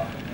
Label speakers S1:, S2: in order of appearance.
S1: Oh.